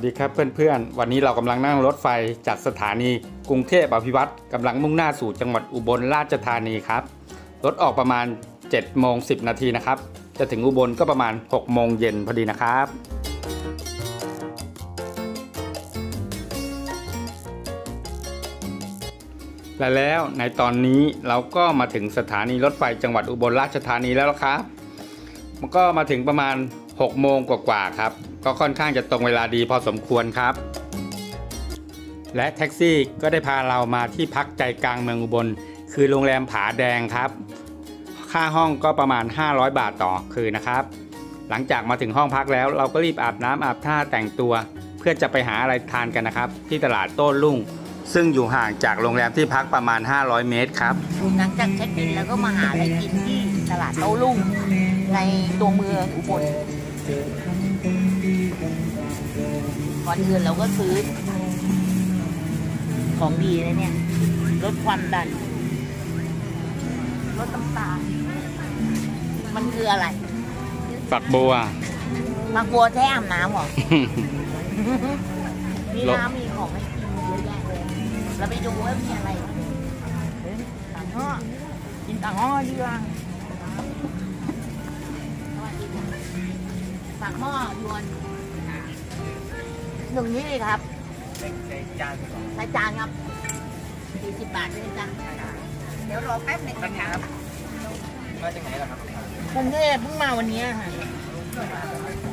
สดีครับเพื่อนๆ วันนี้เรากำลังนั่งรถไฟจากสถานีกรุงเทพอภิวัตรกำลังมุ่งหน้าสู่จังหวัดอุบลราชธานีครับรถออกประมาณ7โมง10 นาทีนะครับ จะถึงอุบลก็ประมาณ6โมงเย็นพอดีนะครับและแล้วในตอนนี้เราก็มาถึงสถานีรถไฟจังหวัดอุบลราชธานีแล้วครับ มันก็มาถึงประมาณ 6โมงกว่าๆครับ ก็ค่อนข้างจะตรงเวลาดีพอสมควรครับ และแท็กซี่ก็ได้พาเรามาที่พักใจกลางเมืองอุบล คือโรงแรมผาแดงครับ ค่าห้องก็ประมาณ 500 บาทต่อคืนนะครับ หลังจากมาถึงห้องพักแล้ว เราก็รีบอาบน้ำอาบท่าแต่งตัว เพื่อจะไปหาอะไรทานกันนะครับ ที่ตลาดโต้รุ่งซึ่งอยู่ห่างจากโรงแรมที่พักประมาณ 500 เมตรครับ หลังจากเช็คอินแล้วก็มาหาอะไรกินที่ตลาดโต้รุ่งในตัวเมืองอุบล ก่อนอื่นเราก็ซื้อ ของดีเลยเนี่ยลดความดันลดน้ำตาลมันคืออะไร ฝักบัวมักบัวแท้อาบน้ำเหรอ มีลดน้ำมีของให้กินเยอะแยะเลยเราไปดูว่ามีอะไรบ้างเฮ้ยต่างห้อกินต่างห้อดีกว่า ต่างห้อยวนหนึ่งนี่เลยครับ ใส่จานใส่จานครับสี่สิบบาทด้วยจ้ะเดี๋ยวรอแป๊บหนึงนะครับมาจากไหนล่ะครับกรุงเทพเพิ่งมาวันนี้ค่ะ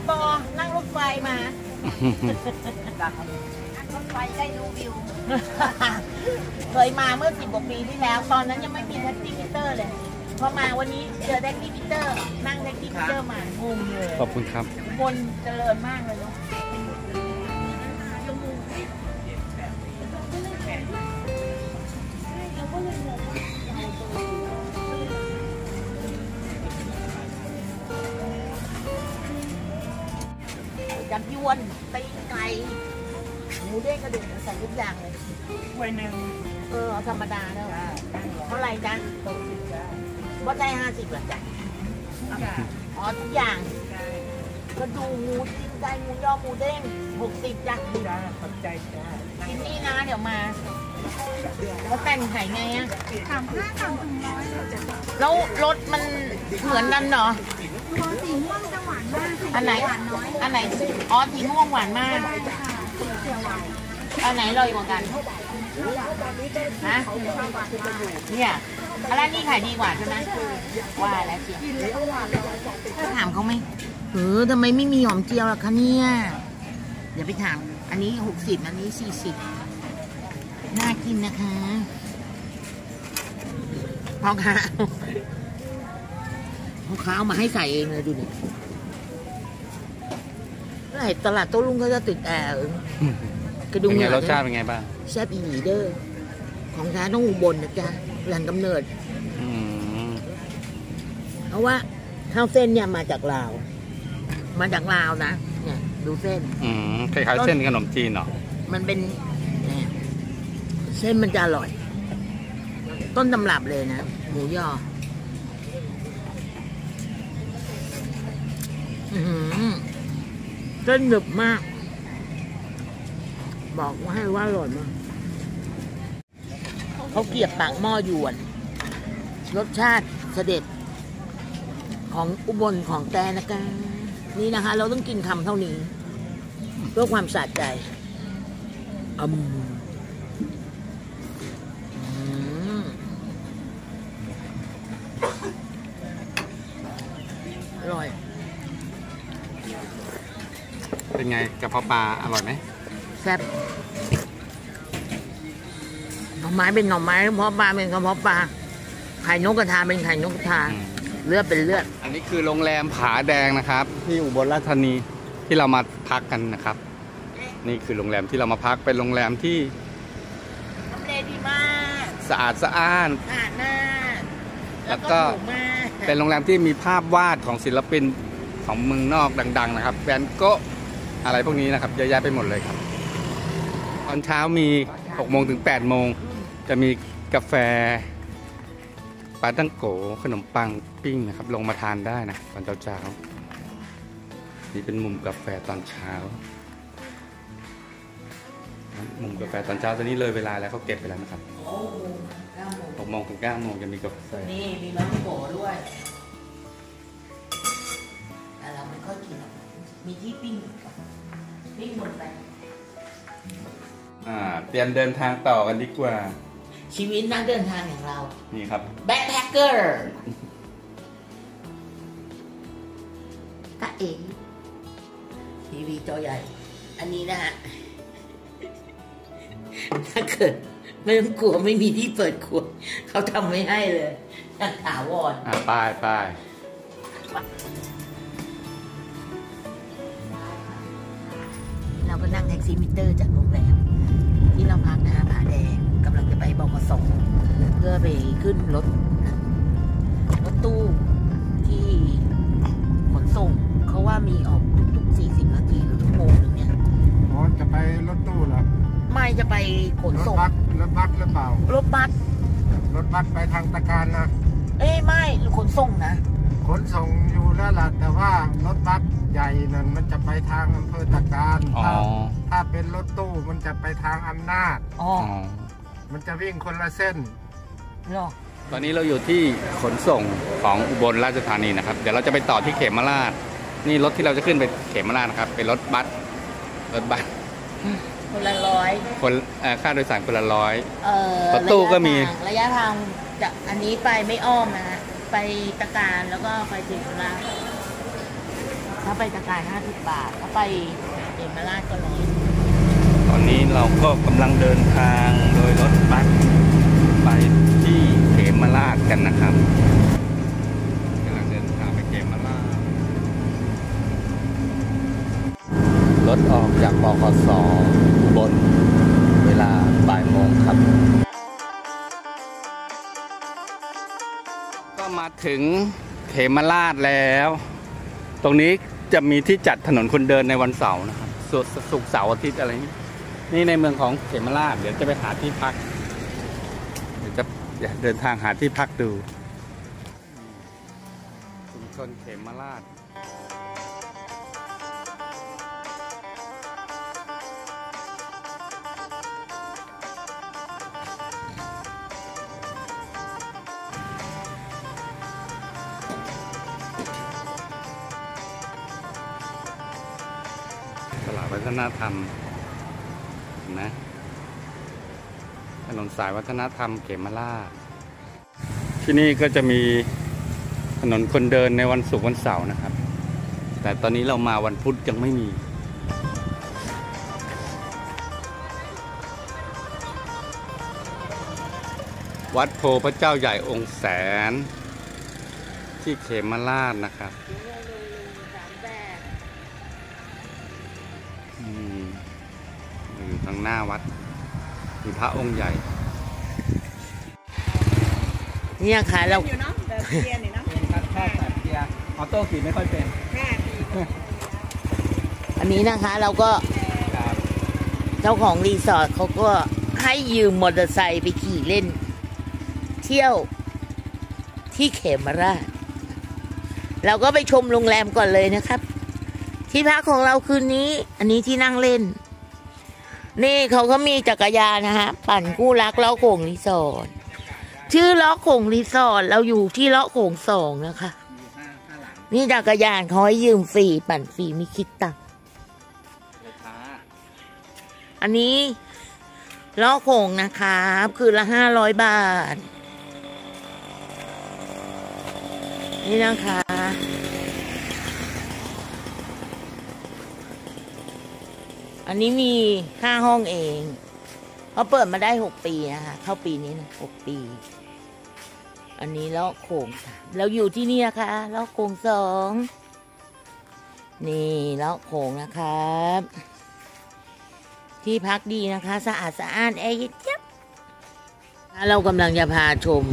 ปอนั่งรถไฟมารถไฟได้ดูวิว เคยมาเมื่อสิบกว่าปีที่แล้ว ตอนนั้นยังไม่มีแท็กซี่มิเตอร์เลย พอมาวันนี้เจอแท็กซี่มิเตอร์ นั่งแท็กซี่มิเตอร์มางงเลยขอบคุณครับ คนเจริญมากเลยเนาะจำยวนตีนไก่หมูเด้งกระดูกหมูใส่ทุกอย่างเลยถ้วยหนึ่งเออเอาธรรมดาเนอะเท่าไหร่จ๊ะ ว่าได้ห้าสิบหรอจ๊ะอ๋อทุกอย่างกระดูกหมูตีนไก่หมูยอหมูเด้งหกสิบจ้ะจ้าขอบใจจ้ากินนี่นะเดี๋ยวมาแล้วแต่งไข่ไงอะสามห้าสามถึงร้อยแล้วรสมันเหมือนกันเหรอตัวสีม่วงจะหวานมากสีอันไหนหวานน้อยอันไหนอ๋อสีม่วงหวานมากใช่ค่ะเขียวหวานอันไหนอร่อยกว่ากัน ฮะเนี่ยอะไรนี่ขายดีกว่าใช่ไหมว่าแล้วเชียวถ้าถามเขาไหมเออทำไมไม่มีหอมเจียวล่ะคะเนี่ยเดี๋ยวไปถาม อันนี้หกสิบอันนี้สี่สิบน่ากินนะคะพ่อค้าพ่อค้าเอามาให้ใส่เองเลยดูดิเมื่อไหร่ตลาดโต้รุ่งเขาจะติดแอร์เออกระดุเป็งนเหไงนือรสชาติเป็นไงบ้าง แซ่บอีหลีเดอร์ ของแท้ต้องอุบลนะจ๊ะแหล่งกำเนิด อืมเพราะว่าข้าวเส้นเนี่ยมาจากลาว มาจากลาวนะเนี่ยดูเส้น อืมคล้ายๆเส้นขนมจีนเนาะมันเป็นเนี่ยเส้นมันจะอร่อย ต้นตำรับเลยนะ หมูยออื้อหือเส้นหนึบมาก บอกว่าให้ว่าอร่อยมาก เขาเกลียบปากหม้อยวน รสชาติเสด็จของอุบลของแตนะคะนี่นะคะ เราต้องกินคำเท่านี้เพื่อความสะใจอืมอืมอร่อย เป็นไงกระเพาะปลาอร่อยไหมแซ่บห น่อไม้เป็นหน่อไม้กระเพาะปลาเป็นกระเพาะปลาไข่นกกระทาเป็นไข่นกกระทา อืม เลือดเป็นเลือด อันนี้คือโรงแรมผาแดงนะครับ ที่อุบลราชธานีที่เรามาพักกันนะครับ นี่คือโรงแรมที่เรามาพักเป็นโรงแรมที่ทำเลดีมากสะอาดสะอ้าน สะอาดมากแล้วก็ ถูมากเป็นโรงแรมที่มีภาพวาดของศิลปินของเมืองนอกดัง ๆ นะครับแวนโกะอะไรพวกนี้นะครับเยอะแยะไปหมดเลยครับ ตอนเช้ามี6โมงถึง8โมง จะมีกาแฟปลาตั้งโกขนมปังปิ้งนะครับ ลงมาทานได้นะตอนเช้าๆนี่เป็นมุมกาแฟตอนเช้า มุมกาแฟตอนเช้าตอนนี้เลยเวลาแล้วเขาเก็บไปแล้วนะครับโอ้โหเก้าโมงหกโมงถึงเก้าโมงจะมีกาแฟนี่มีมะม่วงโกด้วยแต่เราไม่ค่อยกินหรอกมีที่ปิ้งปิ้งหมดไปอ่าเตรียมเดินทางต่อกันดีกว่า ชีวิตนักเดินทางอย่างเรา นี่ครับแบ็คแพคเกอร์ตาเอ๋ทีวีจอใหญ่ อันนี้นะฮะ ถ้าเกิดไม่ต้องกลัวไม่มีที่เปิดขวดเขาทำไม่ให้เลยตั้งถาวรอ่าป้ายป้ายเราก็นั่งแท็กซี่มิเตอร์จากโรงแรมที่เราพักนะฮะผ ไปบขสเพื่อไปขึ้นรถรถตู้ที่ขนส่งเขาว่ามีออกทุกๆ40นาทีหรือชั่วโมงหนึงเนี่ยอ๋อจะไปรถตู้เหรอไม่จะไปขนรถส่งบัสรถบัสหรือเปล่ารถบัสรถบัสไปทางตระการนะเอ้ยไม่ขนส่งนะขนส่งอยู่แล้วล่ะแต่ว่ารถบัสใหญ่นั่นมันจะไปทางอำเภอตะการอ๋อถ้าถ้าเป็นรถตู้มันจะไปทางอำนาจอ๋ออ๋อ มันจะวิ่งคนละเส้นเหรอตอนนี้เราอยู่ที่ขนส่งของอุบลราชธานีนะครับ เดี๋ยวเราจะไปต่อที่เขมราช นี่รถที่เราจะขึ้นไปเขมราชนะครับ เป็นรถบัส รถบัส คนละร้อยคนเอ่อค่าโดยสารคนละร้อย เอ่อรถตู้ก็มี ระยะทางจากอันนี้ไปไม่อ้อมนะฮะไปตะการแล้วก็ไปถึงราชถ้าไปตะการ50บาท ถ้าไปเอมราชก็ร้อย ตอนนี้เราก็กำลังเดินทางโดยรถบัสไปที่เขมราชกันนะครับกำลังเดินทางไปเขมราชรถออกจากบขสอุบลเวลาบ่ายโมงครับ ก็มาถึงเขมราชแล้ว ตรงนี้จะมีที่จัดถนนคนเดินในวันเสาร์นะครับสุกร์ศุกเสาร์อาทิตย์อะไรนี้ นี่ในเมืองของเขมราชเดี๋ยวจะไปหาที่พัก เดี๋ยวจะเดินทางหาที่พักดูชุมชนเขมราชตลาดวัฒนธรรมเห็นไหมถนน สายวัฒนธรรมเขมราชที่นี่ก็จะมีถนนคนเดินในวันศุกร์วันเสาร์นะครับ แต่ตอนนี้เรามาวันพุธยังไม่มี วัดโพพระเจ้าใหญ่องค์แสน ที่เขมราชนะครับอืมอยู่ทางหน้าวัดมีพระองค์ใหญ่ เนี่ยค่ะเราเป็นครับชอบแบบเกียร์ออโต้ขี่ไม่ค่อยเป็นอันนี้นะคะเราก็ครับเจ้าของรีสอร์ทเขาก็ให้ยืมมอเตอร์ไซค์ไปขี่เล่น เที่ยวที่เขมราฐ เราก็ไปชมโรงแรมก่อนเลยนะครับ ที่พักของเราคืนนี้ อันนี้ที่นั่งเล่น นี่เขาก็มีจักรยานนะฮะ ปั่นคู่รักเลาะโขงรีสอร์ท ชื่อเลาะโขงรีสอร์ทเราอยู่ที่เลาะโขงสองนะคะมีห้าห้าหลังนี่จักรยานเขาให้ยืมฟรีปั่นฟรีไม่คิดตังค์อันนี้เลาะโขงนะครับ คืนละห้าร้อยบาทท นี่นะคะอันนี้มีห้าห้องเองเขาเปิดมาได้หกปีนะคะ เข้าปีนี้นะหกปี อันนี้เล้อโขงค่ะเราอยู่ที่นี่นะคะเล้อโขงสองนี่เล้อโขงนะครับ ที่พักดีนะคะ สะอาดสะอ้านแอร์เย็นเจี๊ยบเรากำลังจะพาชม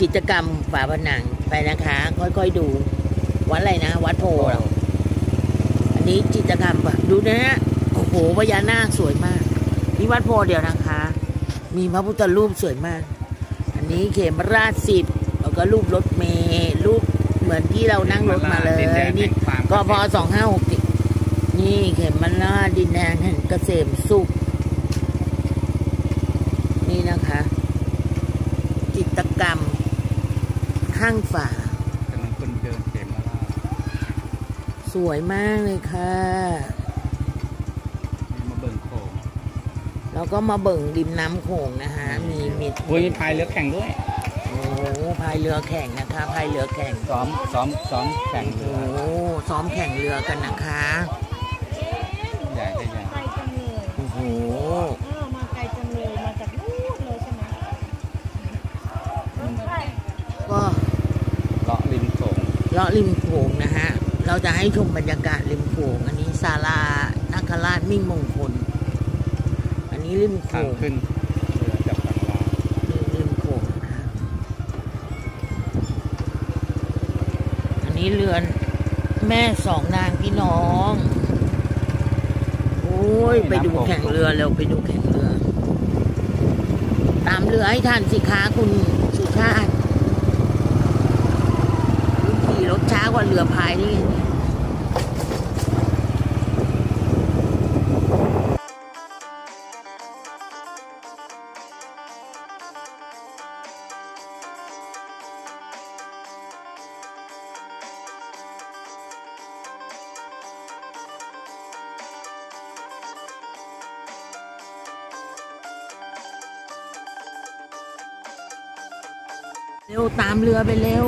จิตรกรรมฝาผนังไปนะคะ ค่อยๆดู วัดอะไรนะ วัดโพเรออันนี้จิตรกรรมปะดูนะฮะโอ้โหพญานาคสวยมากนี่วัดโพเดียวนะคะ มีพระพุทธรูปสวยมากันนี้เขมราชสิบแล้วก็รูปรถเมล์รูปเหมือนที่เรานั่งรถมาเลยนี่ก็พอสองห้าหกนี่เขมราชดินแดงแห่งเกษมสุข นี่นะคะ จิตกรรม ข้างฝาสวยมากเลยค่ะ แล้วก็มาเบิ่งริมน้ำโขงนะคะ มีมีอุ้ยมีพายเรือแข่งด้วย โอ้พายเรือแข่งนะคะพายเรือแข่ง ซ้อม ซ้อม ซ้อมแข่งเรืโอ้อซ้อมแข่งเรือกันนะคะ ใหญ่ได้ใหญ่ไกลจังเลยโอ้โหเออมาไกลจังเลย มาจากนู่นเลยใช่ไหมก็เลาะริมโขงเลาะริมโขงนะฮะ เราจะให้ชมบรรยากาศริมโขง อันนี้ศาลานาคราชมิ่งมงคลอั นนี้ริมโขทางงขึ้นเรือจับตังลาวริมโขงนะฮะอันนี้เรือนแม่สองนางพี่น้อง โอ้ย ไปดูแข่งเรือเร็วไปดูแข่งเรือ ตามเรือให้ทันสิคะคุณสุชาติคุณขี่รถช้ากว่าเรือพายนี่ เร็วตามเรือไปเร็ว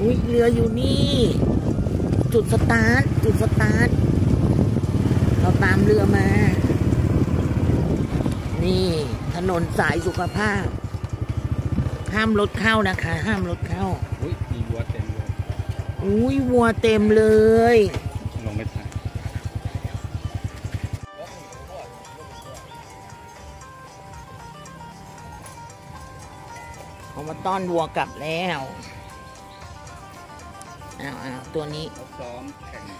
อุ้ยเรืออยู่นี่ จุดสตาร์ทจุดสตาร์ทเราตามเรือมา นี่ถนนสายสุขภาพ ห้ามรถเข้านะคะ ห้ามรถเข้า อุ้ยมีวัวเต็มเลยอุ้ยวัวเต็มเลย ต้อนวัวกลับแล้วอ้าวอ้าวตัวนี้เขาซ้อมแข่งนี่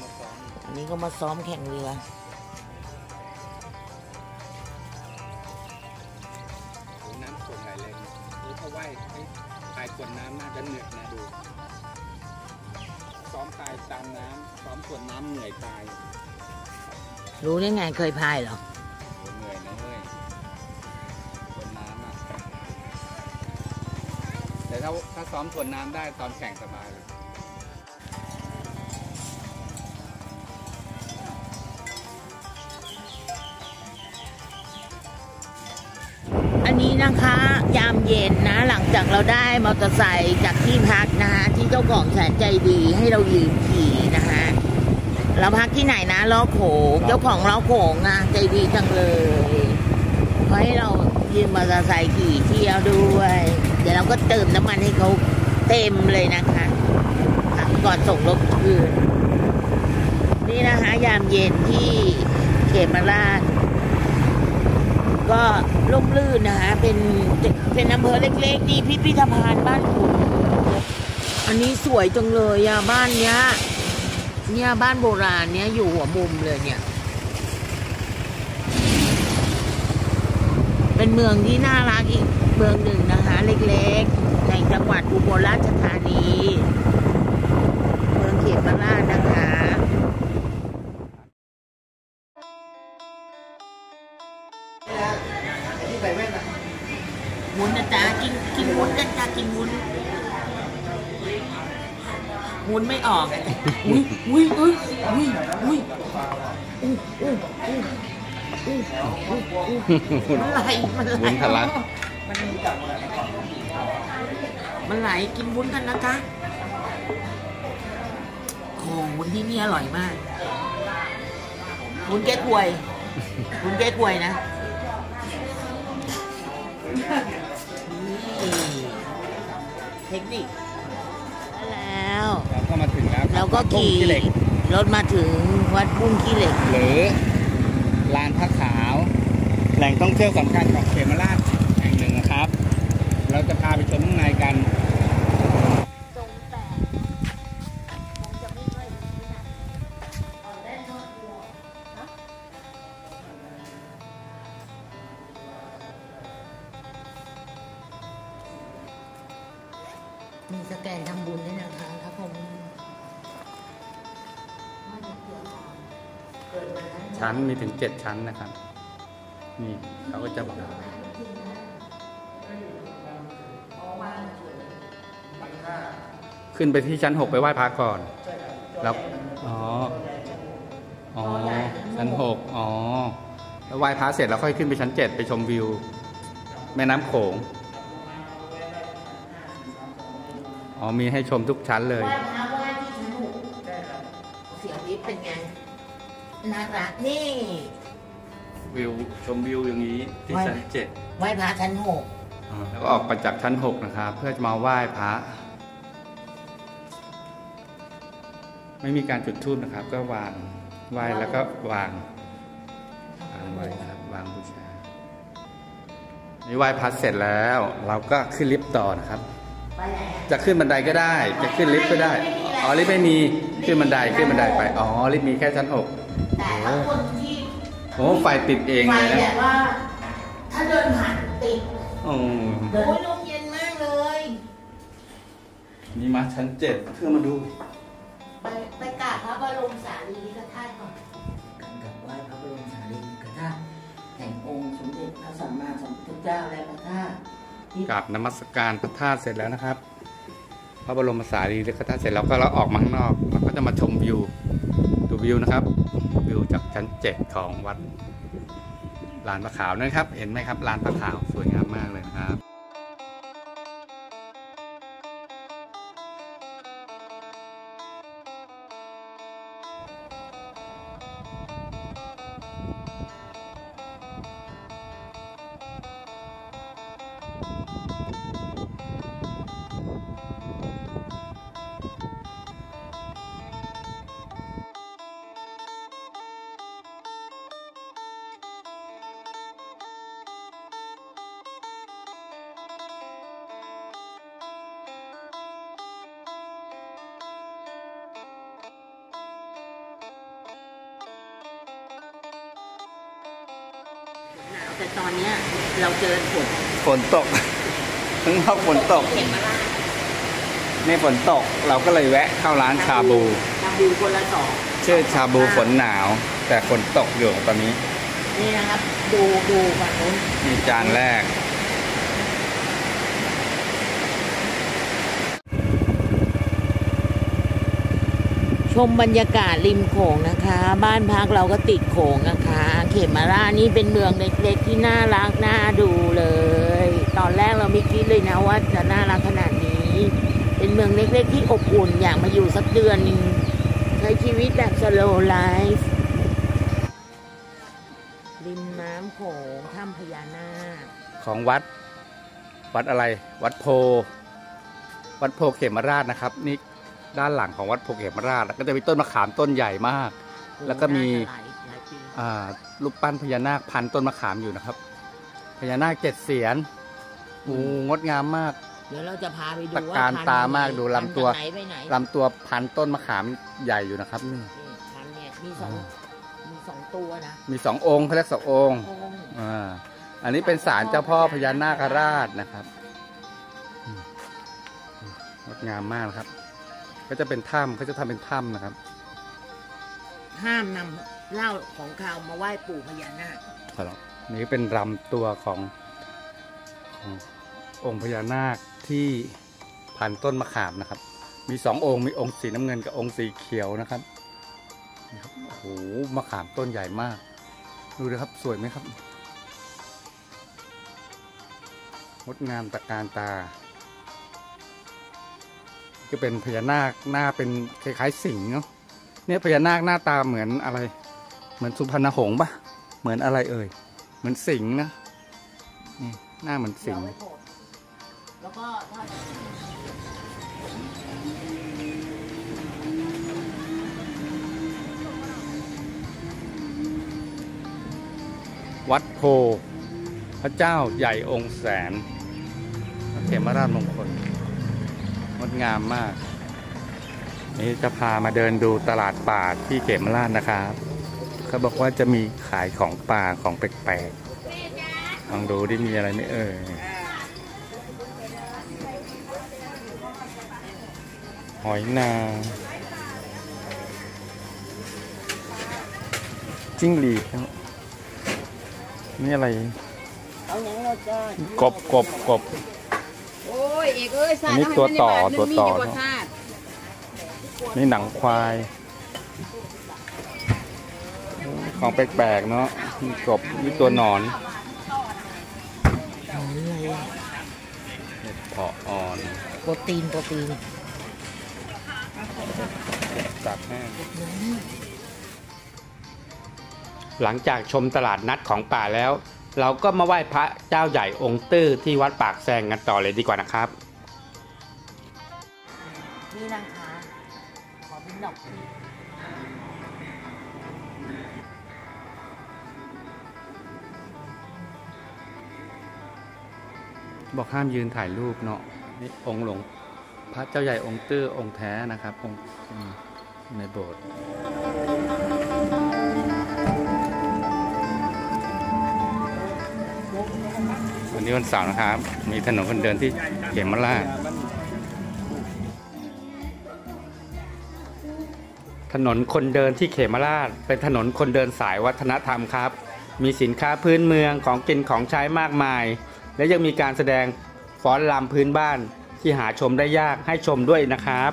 มาซ้อมอันนี้ก็มาซ้อมแข่งเรือ โอ้น้ำโขงไหลแรงนี่เขาว่ายให้พายกวนน้ำน่าจะเหนื่อยนะดู ซ้อมพายตามน้ำซ้อมกวนน้ำเหนื่อยตาย รู้ได้ไงเคยพายเหรอ ซ้อมกวนน้ำได้ตอนแข่งสบายเลยอันนี้นะคะยามเย็นนะ หลังจากเราได้มอเตอร์ไซค์จากที่พักนะคะที่เจ้าของแสนใจดีให้เรายืมขี่นะคะเราพักที่ไหนนะล้อโขงเจ้าของล้อโขงอะใจดีจังเลยเขาให้เรายืมมอเตอร์ไซค์ขี่เที่ยวด้วย เราก็เติมน้ำมันให้เขาเต็มเลยนะคะก่อนส่งรถคืน นี่นะคะ ยามเย็นที่เขมราช ก็ร่มรื่นนะคะ เป็นเป็นอำเภอเล็กๆนี่พิพิธภัณฑ์บ้านขุนอันนี้สวยจังเลยอะบ้านเนี้ย เนี่ยบ้านโบราณเนี้ยอยู่หัวมุมเลยเนี่ย เป็นเมืองที่น่ารักอีก เมืองหนึ่งนะคะ เล็กๆ ในจังหวัดอุบลราชธานี เมืองเขมราชนะคะวุ้นนะจ๊ะกินกินวุ้นกันจ้ะกินวุ้นวุ้นไม่ออกอุ้ยอุ้ยอุ้ยอุ้ยอุ้ยอุ้ยอุ้ยอุ้ยอุ้ยอุ้ยอุ้ยมันไหลมันไหลวุ้นทะลัก มันมันไหลกินวุ้นกันนะจ๊ะโอ้วุ้นที่นี่อร่อยมากวุ้นเก๊กฮวยวุ้นเก๊กฮวยนะเทคนิคแล้วเราก็มาถึงแล้วครับแล้วก็วัดทุ่งขี่ขี้เหล็กรถมาถึงวัดบุ้งขี้เหล็ก หรือลานพระขาว แหล่งท่องเที่ยวสำคัญของเขมราชแห่งหนึ่งนะครับ เราจะพาไปชมข้างในกันมีสแกนทำบุญด้วยนะคะครับผมชั้นมีถึงเจ็ดชั้นนะครับ นี่เขาก็จะบอก ขึ้นไปที่ชั้นหกไปไหว้พระก่อนแล้วอ๋ออ๋อชั้นหกอ๋อแล้วไหว้พระเสร็จแล้วค่อยขึ้นไปชั้นเจ็ดไปชมวิว แม่น้ำโขงอ๋อมีให้ชมทุกชั้นเลยไหว้พระไหว้ที่ชั้นหกเสียงลิฟต์เป็นไงน่ารักนี่วิวชมวิวอย่างนี้ที่ชั้นเจ็ดไหว้พระชั้นหกแล้วก็ออกมาจากชั้นหกนะครับ เพื่อจะมาไหว้พระ ไม่มีการจุดธูปนะครับ ก็วางไหว้แล้วก็วางวางไว้ครับวางบูชานี่ไหว้พระเสร็จแล้ว เราก็ขึ้นลิฟต์ต่อนะครับไปไหนอะจะขึ้นบันไดก็ได้ จะขึ้นลิฟต์ก็ได้อ๋อลิฟต์ไม่มีขึ้นบันไดขึ้นบันไดไปอ๋อลิฟต์มีแค่ชั้นหกแต่ถ้าคนที่โอ้ไฟติดเองไปเลยแบนะบว่า ถ้าเดินผ่านติดโอ้โอ้ยลมเย็นมากเลย นี่มาชั้นเจ็ดเพื่อมาดู ไปไปกราบพระบรมสารีริกธาตุก่อนการกราบไหว้พระบรมสารีริกธาตุแห่งองค์สมเด็จพระสัมมาสัมพุทธเจ้าและพระธาตุที่กราบนมัสการพระธาตุเสร็จแล้วนะครับ พระบรมสารีริกธาตุเสร็จแล้วก็เราออกมาข้างนอกเราก็จะมาชมวิวดูวิวนะครับวิวจากชั้นเจ็ดของวัดลานพระขาวนะครับ เห็นไหมครับลานพระขาวสวยงามมากเลยนะครับ แต่ตอนเนี้ยเราเจอฝนฝนตกข้างนอกฝนตกเห็นไหมล่ะนี่ฝนตกเราก็เลยแวะเข้าร้านชาบูชาบูคนละสองชื่อชาบูฝนหนาว แต่ฝนตกอยู่ตอนนี้ นี่นะครับ ดูดูฝั่งนู้นนี่จานแรก ชมบรรยากาศริมโขงนะคะ บ้านพักเราก็ติดโขงนะคะ เขมรานี่เป็นเมืองเล็กๆที่น่ารักน่าดูเลย ตอนแรกเราไม่คิดเลยนะว่าจะน่ารักขนาดนี้ เป็นเมืองเล็กๆที่อบอุ่นอยากมาอยู่สักเดือนหนึงใช้ชีวิตแบบสโลไลฟ์ริมน้ำโขงถ้ำพญานาคของวัด วัดอะไร วัดโพ วัดโพเขมราชนะครับ นี่ ด้านหลังของวัดโพเขมราช ก็จะมีต้นมะขามต้นใหญ่มาก แล้วก็มีหลายหลายปีอ่ารูปปั้นพญานาคพันต้นมะขามอยู่นะครับ พญานาคเจ็ดเสียนโอ้งดงามมากเดี๋ยวเราจะพาไปดูตะว่าการพันตามากไหนดูลำตัวพันจากไหนไปไหนลำตัวพันต้นมะขามใหญ่อยู่นะครับนี่นี่พันเนี่ยมีสองมีสองตัวนะมีสององค์เขาเรียกสององค์โอ้โหอ่าอันนี้เป็นศาลเจ้าพ่อพญานาคราชนะครับอืมงดงามมากนะครับ ก็จะเป็นถ้ำเขาจะทำเป็นถ้ำนะครับ ห้ามนำเหล้าของขาวมาไหว้ปู่พญานาคครับนี่เป็นลำตัวของขององค์พญานาคที่พันต้นมะขามนะครับ มีสององค์มีองค์สีน้ำเงินกับองค์สีเขียวนะครับนี่ครับโอ้โหมะขามต้นใหญ่มาก ดูนะครับสวยไหมครับงดงามตะการตา ก็เป็นพญานาคหน้าเป็นคล้ายๆสิงห์เนาะเนี่ยพญานาคหน้าตาเหมือนอะไร เหมือนสุพรรณหงส์ปะเหมือนอะไรเอ่ย เหมือนสิงห์นะนี่หน้าเหมือนสิงห์เดี๋ยวไว้โปรดแล้วก็ถ้าวัดโพ พระเจ้าใหญ่องค์แสนเขมราชมงคลง ดงามมาก นี่จะพามาเดินดูตลาดป่าที่เขมราชนะครับเขาบอกว่าจะมีขายของป่าของแปลกๆลองดูที่มีอะไรไหม่เอ่ยหอยนางจิ้งหรีดครับนี่อะไรเอาอย่างเราจ้ากบกบกบโอ้ ยเอกเอ้ยอันนี้ตัวต่อตัวต่อมันมีแต่บ่ชาตินี่หนังควาย ของแปลกๆเนาะมีกบมีตัวหนอนเห็ดเพาะอ่อนโปรตีนโปรตีนตากแห้งหลังจากชมตลาดนัดของป่าแล้ว เราก็มาไหว้พระเจ้าใหญ่องค์ตื้อที่วัดปากแซงกันต่อเลยดีกว่านะครับ นี่นะคะ ขอเป็นดอกที่บอกห้ามยืนถ่ายรูปเนาะนี่องค์หลวงพระเจ้าใหญ่องค์ตื้อองค์แท้นะครับ องค์อืมในโบสถ์ นนี้วันเสาร์นะครับ มีถนนคนเดินที่เขมราชถนนคนเดินที่เขมราช เป็นถนนคนเดินสายวัฒนธรรมครับ มีสินค้าพื้นเมืองของกินของใช้มากมาย และยังมีการแสดงฟ้อนรำพื้นบ้านที่หาชมได้ยากให้ชมด้วยนะครับ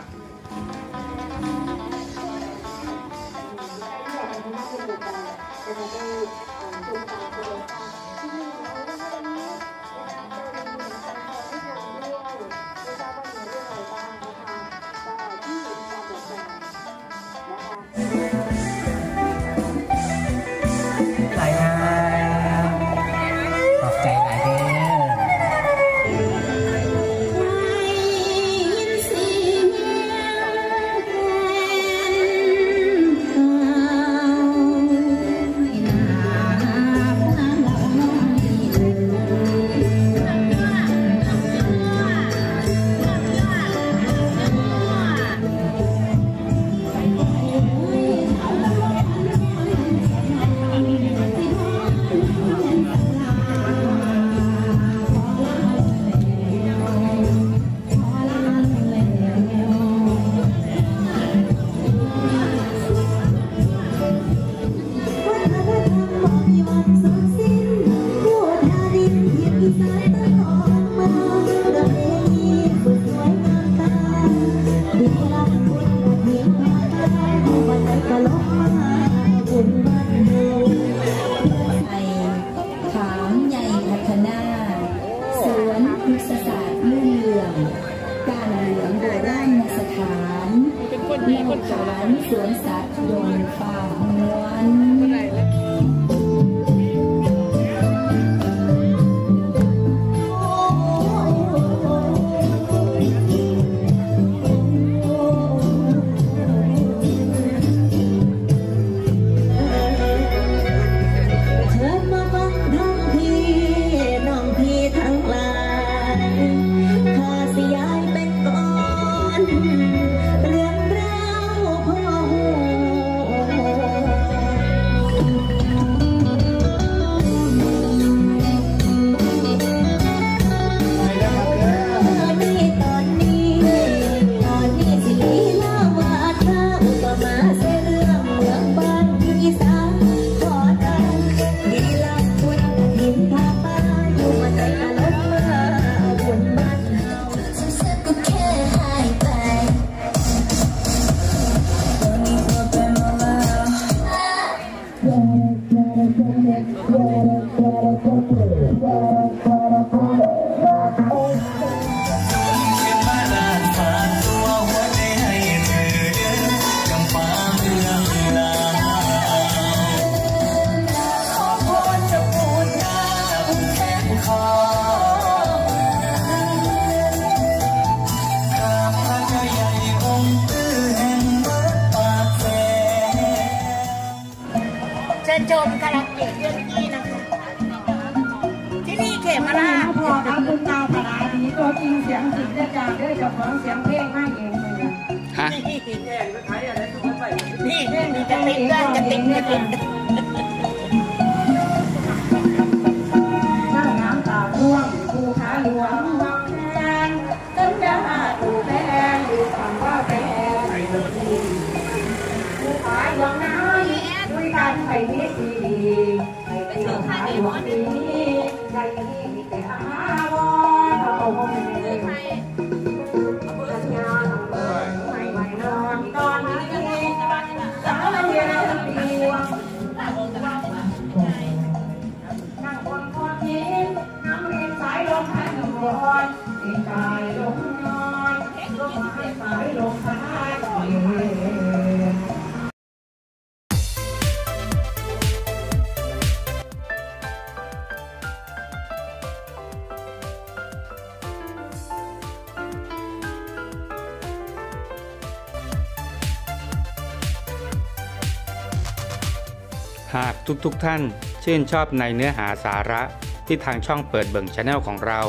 หากทุกๆทท่านชื่นชอบในเนื้อหาสาระที่ทางช่องเปิดเบิ่งช anel ของเรา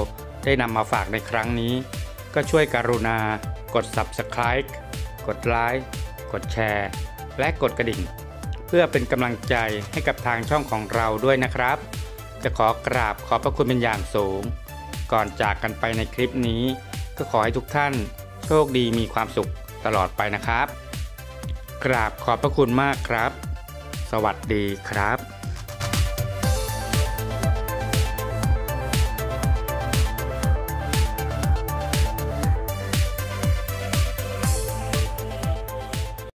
ได้นำมาฝากในครั้งนี้ ก็ช่วยการุณา กด subscribe กดไลค์กดแชร์ และกดกระดิ่ง เพื่อเป็นกำลังใจให้กับทางช่องของเราด้วยนะครับ จะขอกราบขอบพระคุณเป็นอย่างสูง ก่อนจากกันไปในคลิปนี้ ก็ขอให้ทุกท่านโชคดีมีความสุขตลอดไปนะครับ กราบขอบพระคุณมากครับ สวัสดีครับ